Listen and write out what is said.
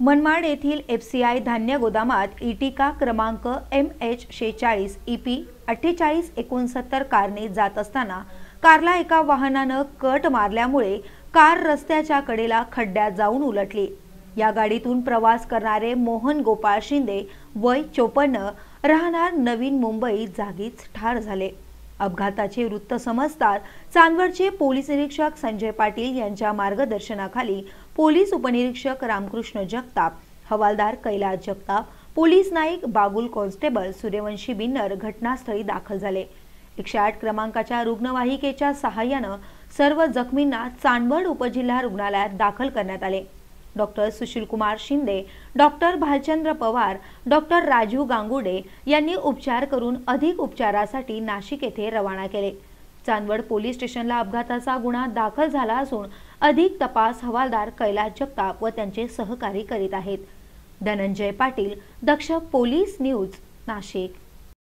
मनमाड येथील F C I धान्य गोदामात इटिका क्रमांक एम एच शेचाळीस ई पी अठ्ठेचाळीस एकोणसत्तर कारने जात असताना कारला एका वाहनानं कट मारल्यामुळे कार रस्त्याच्या कडेला खड्ड्यात जाऊन उलटली. या गाडीतून प्रवास करणारे मोहन गोपाळ शिंदे वय चोपन्न राहणार नवीन मुंबई जागीच ठार झाले. अपघाताचे वृत्त समजतात चांदवडचे पोलीस निरीक्षक संजय पाटील यांच्या मार्गदर्शनाखाली पोलीस उपनिरीक्षक रामकृष्ण जगताप हवालदार कैलास जगताप पोलीस नाईक बागुल कॉन्स्टेबल सूर्यवंशी बिन्नर घटनास्थळी दाखल झाले. एकशे आठ क्रमांकाच्या रुग्णवाहिकेच्या सहाय्यानं सर्व जखमींना चांदवड उपजिल्हा रुग्णालयात दाखल करण्यात आले. Doctor Sushilkumar Shinde doctor Bhalchandra Pawar doctor Rajiv Gangude यांनी उपचार करून अधिक उपचारासाठी नाशिक येथे रवाना केले. चांदवड पोलीस स्टेशनला अपघाताचा गुन्हा दाखल झाला असून अधिक तपास हवालदार कैलास जगताप व त्यांचे सहकारी करीत आहेत. Dhananjay Patil Daksh police news Nashik.